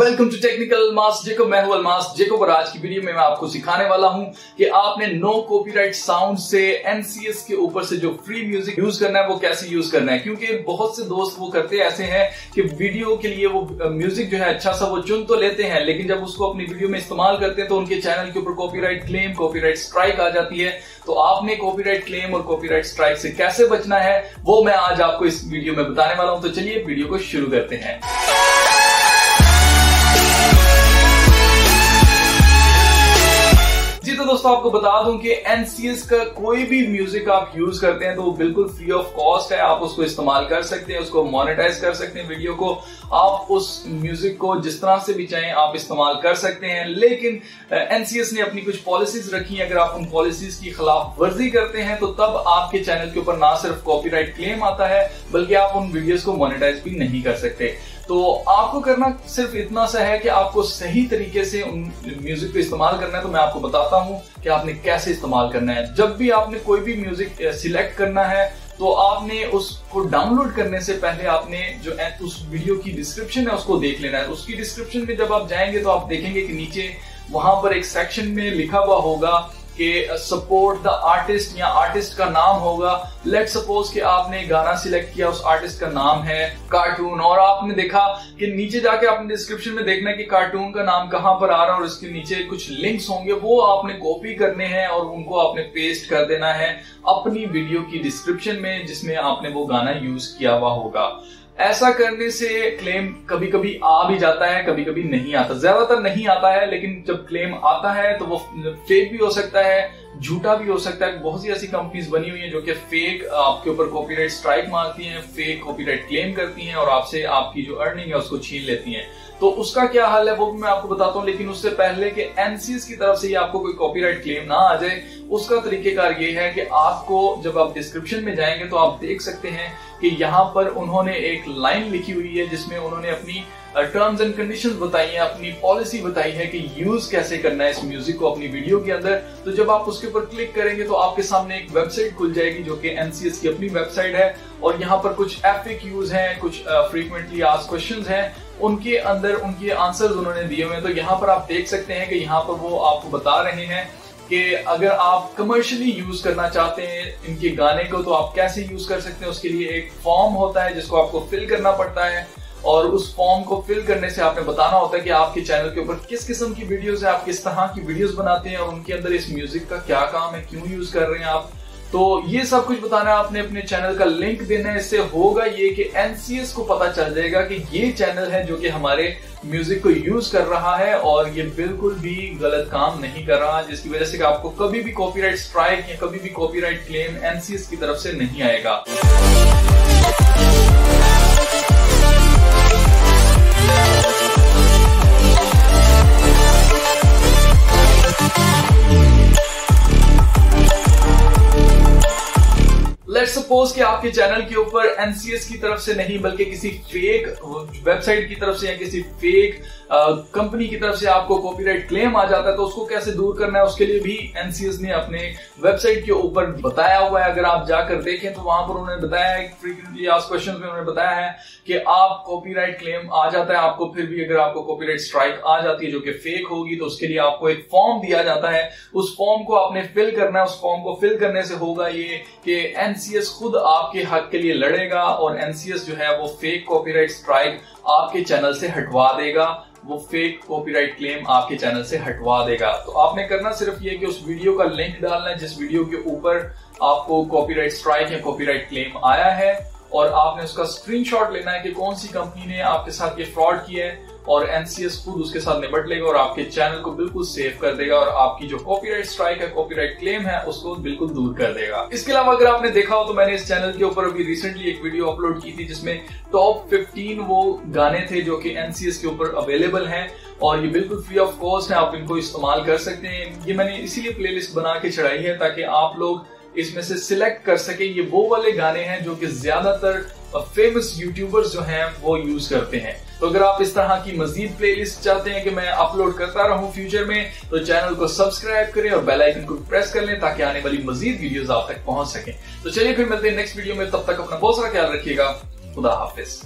Welcome to technical मास जेको मैं हूँ अलमास जेको पर आज की वीडियो में मैं आपको सिखाने वाला हूँ कि आपने नो कॉपीराइट साउंड से एनसीएस के ऊपर से जो फ्री म्यूज़िक यूज़ करना है, वो कैसे यूज़ करना है? क्योंकि बहुत से दोस्त वो करते ऐसे हैं कि वीडियो के लिए वो म्यूज़िक जो है अच्छा सा वो चुन तो लेते हैं, लेकिन जब उसको अपनी वीडियो में इस्तेमाल करते हैं तो उनके चैनल के ऊपर कॉपीराइट क्लेम कॉपीराइट स्ट्राइक आ जाती है। तो आपने कॉपीराइट क्लेम और कॉपीराइट स्ट्राइक से कैसे बचना है, वो मैं आज आपको इस वीडियो में बताने वाला हूँ। तो चलिए वीडियो को शुरू करते हैं। जी तो दोस्तों, आपको बता दूँ कि एनसीएस का कोई भी म्यूज़िक आप यूज़ करते हैं तो वो बिल्कुल फ्री ऑफ़ कॉस्ट है। आप उसको इस्तेमाल कर सकते हैं, उसको मोनेटाइज कर सकते हैं वीडियो को। आप उस म्यूज़िक को जिस तरह से भी चाहें, आप इस्तेमाल कर सकते हैं। लेकिन एनसीएस ने अपनी कुछ पॉलिसीज़ रखी हैं। अगर आप उन पॉलिसीज़ की खिलाफ वर्जी करते हैं तो तब आपके चैनल के ऊपर ना सिर्फ़ कॉपीराइट क्लेम आता है, बल्कि आप उन वीडियोस को मोनेटाइज भी नहीं कर सकते। तो आपको करना सिर्फ़ इतना सा है कि आपको सही तरीके से उन म्यूज़िक को इस्तेमाल करना है तो मैं आपको बताता हूँ कि आपने कैसे इस्तेमाल करना है। जब भी आपने कोई भी म्यूज़िक सिलेक्ट करना है तो आपने उसको डाउनलोड करने से पहले आपने जो उस वीडियो की डिस्क्रिप्शन है, उसको देख लेना है। उसकी डिस्क्रिप्शन में जब आप जाएँगे तो आप देखेंगे कि नीचे वहाँ पर एक सेक्शन में लिखा हुआ होगा कि सपोर्ट द आर्टिस्ट या आर्टिस्ट का नाम होगा। लेट सपोज़ कि आपने गाना सिलेक्ट किया, उस आर्टिस्ट का नाम है कार्टून और आपने देखा कि नीचे जाके आपने डिस्क्रिप्शन में देखना है कि कार्टून का नाम कहाँ पर आ रहा है और उसके नीचे कुछ लिंक्स होंगे। वो आपने कॉपी करने हैं और उनको आपने पेस्ट कर देना है अपनी वीडियो की डिस्क्रिप्शन में, जिसमें आपने वो गाना यूज़ किया हुआ होगा। ऐसा करने से क्लेम कभी कभी आ भी जाता है कभी कभी नहीं आता। ज़्यादातर नहीं आता है, लेकिन जब क्लेम आता है तो वो फेक भी हो सकता है, झूठा भी हो सकता है। बहुत सी ऐसी कंपनीज़ बनी हुई हैं जो कि फेक आपके ऊपर कॉपीराइट स्ट्राइक मारती हैं फेक कॉपीराइट क्लेम करती हैं और आपसे आपकी जो अर्निंग है, उसको छीन लेती हैं। तो उसका क्या हाल है वो भी मैं आपको बताता हूँ, लेकिन उससे पहले कि एनसीएस की तरफ़ से ही आपको कोई कॉपीराइट क्लेम ना आ जाए, उसका तरीकेकार ये है कि आपको जब आप डिस्क्रिप्शन में जाएँगे तो आप देख सकते हैं कि यहाँ पर उन्होंने एक लाइन लिखी हुई है जिसमें उन्होंने अपनी टर्म्स एंड कंडीशंस बताई है, अपनी पॉलिसी बताई है कि यूज़ कैसे करना है इस म्यूज़िक को अपनी वीडियो के अंदर। तो जब आप उसके ऊपर क्लिक करेंगे तो आपके सामने एक वेबसाइट खुल जाएगी जो कि एनसीएस की अपनी वेबसाइट है, और यहाँ पर कुछ यूज़ हैं, कुछ फ्रीक्वेंटली आज क्वेश्चन हैं उनके अंदर उनके आंसर उन्होंने दिए हुए हैं। तो यहाँ पर आप देख सकते हैं कि यहाँ पर वो आपको बता रहे हैं कि अगर आप कमर्शियली यूज़ करना चाहते हैं इनके गाने को तो आप कैसे यूज़ कर सकते हैं? उसके लिए एक फॉर्म होता है जिसको आपको फिल करना पड़ता है। और उस फॉर्म को फिल करने से आपने बताना होता है कि आपके चैनल के ऊपर किस किस्म की वीडियोस है, आप किस तरह की वीडियोस बनाते हैं, और उनके अंदर इस म्यूज़िक का क्या काम है, क्यों यूज़ कर रहे हैं आप? तो ये सब कुछ बताना है, आपने अपने चैनल का लिंक देना है, इससे होगा ये कि एनसीएस को पता चल जाएगा कि ये चैनल है जो कि हमारे म्यूज़िक को यूज़ कर रहा है और ये बिल्कुल भी गलत काम नहीं कर रहा, जिसकी वजह से कि आपको कभी भी कॉपीराइट स्ट्राइक या कभी भी कॉपीराइट क्लेम एनसीएस की तरफ़ से नहीं आएगा। सपोज़ कि आपके चैनल के ऊपर एनसीएस की तरफ़ से नहीं, बल्कि किसी फेक वेबसाइट की तरफ़ से या किसी फेक कंपनी की तरफ़ से आपको कॉपीराइट क्लेम आ जाता है तो उसको कैसे दूर करना है, उसके लिए भी एनसीएस ने अपने वेबसाइट के ऊपर बताया हुआ है। अगर आप जाकर देखें तो वहाँ पर उन्होंने बताया है फ्रीक्वेंटली आज क्वेश्चन में उन्होंने बताया है कि आप कॉपीराइट क्लेम आ जाता है, आपको फिर भी अगर आपको कॉपीराइट स्ट्राइक आ जाती है, जो कि फेक होगी तो उसके लिए आपको एक फॉर्म दिया जाता है। उस फॉर्म को आपने फिल करना है, उस फॉर्म को फिल करने से होगा ये कि एनसीएस खुद आपके हक के लिए लड़ेगा और एनसीएस जो है वो फेक कॉपीराइट स्ट्राइक आपके चैनल से हटवा देगा। वो फेक कॉपीराइट क्लेम आपके चैनल से हटवा देगा। तो आपने करना सिर्फ़ ये कि उस वीडियो का लिंक डालना है, जिस वीडियो के ऊपर आपको कॉपीराइट स्ट्राइक या कॉपीराइट क्लेम आया है और आपने उसका स्क्रीनशॉट लेना है कि कौन सी कंपनी ने आपके साथ ये फ्रॉड किया है। और एनसीएस खुद उसके साथ निपट लेगा और आपके चैनल को बिल्कुल सेव कर देगा और आपकी जो कॉपीराइट स्ट्राइक है कॉपीराइट क्लेम है, उसको बिल्कुल दूर कर देगा। इसके अलावा अगर आपने देखा हो तो मैंने इस चैनल के ऊपर अभी रिसेंटली एक वीडियो अपलोड की थी जिसमें टॉप 15 वो गाने थे जो कि एनसीएस के ऊपर अवेलेबल है और ये बिल्कुल फ्री ऑफ़ कॉस्ट है, आप इनको इस्तेमाल कर सकते हैं। ये मैंने इसीलिए प्लेलिस्ट बना के चढ़ाई है ताकि आप लोग इसमें से सिलेक्ट कर सके ये वो वाले गाने हैं जो कि ज़्यादातर फ़ेमस यूट्यूबर्स जो हैं, वो यूज़ करते हैं। तो अगर आप इस तरह की मजीद प्लेलिस्ट चाहते हैं कि मैं अपलोड करता रहूँ फ्यूचर में तो चैनल को सब्सक्राइब करें और बेल आइकन को प्रेस कर लें ताकि आने वाली मजीद वीडियोस आप तक पहुँच सके। तो चलिए फिर मिलते हैं नेक्स्ट वीडियो में, तब तक अपना बहुत सारा ख्याल रखिएगा। खुदा हाफिज।